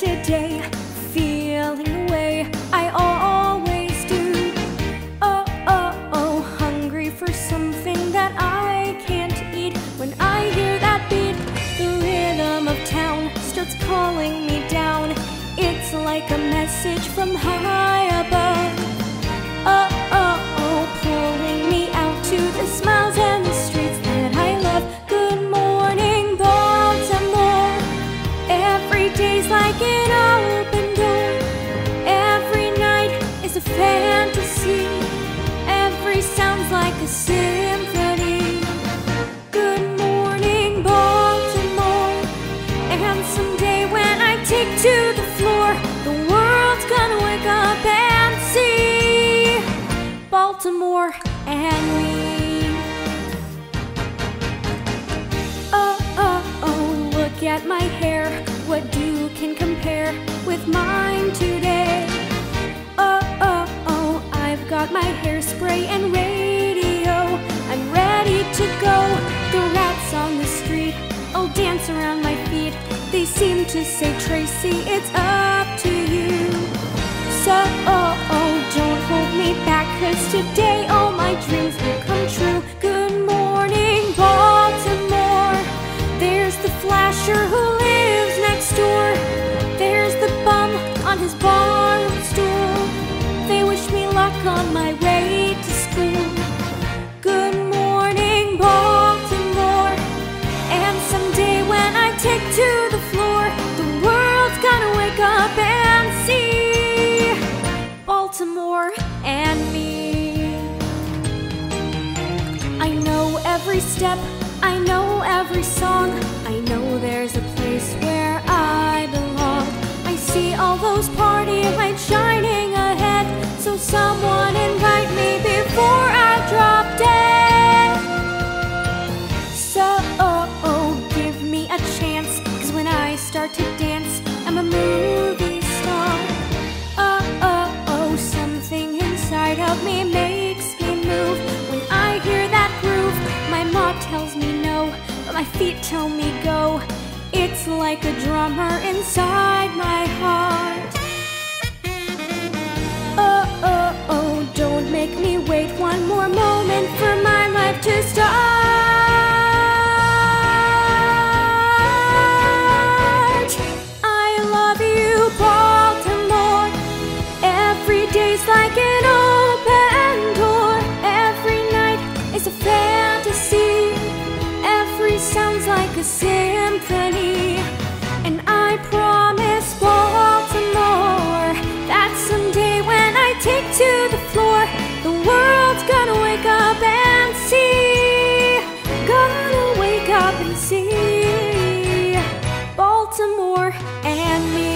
today, feeling the way I always do. Oh, oh, oh, hungry for something that I can't eat. When I hear that beat, the rhythm of town starts calling me down. It's like a message from high Oh, oh, oh, at my hair. What do can compare with mine today? Oh, oh, oh, I've got my hairspray and radio. I'm ready to go. The rats on the street all dance around my feet. They seem to say, Tracy, it's up to you. So, oh, the flasher who lives next door. There's the bum on his barroom stool. They wish me luck on my way to school. Good morning, Baltimore. And someday when I take to the floor, the world's gonna wake up and see Baltimore and me. I know every step, I know every song. Place where I belong. I see all those party lights shining ahead. So someone invite me before I drop dead. So, oh, oh, give me a chance. Cause when I start to dance, I'm a movie star. Oh, oh, oh, something inside of me makes me move. When I hear that groove, my mom tells me no, but my feet tell me go. It's like a drummer inside my heart. Oh, oh, oh, don't make me wait one more moment for. symphony. And I promise Baltimore that someday when I take to the floor, the world's gonna wake up and see. Gonna wake up and see Baltimore and me.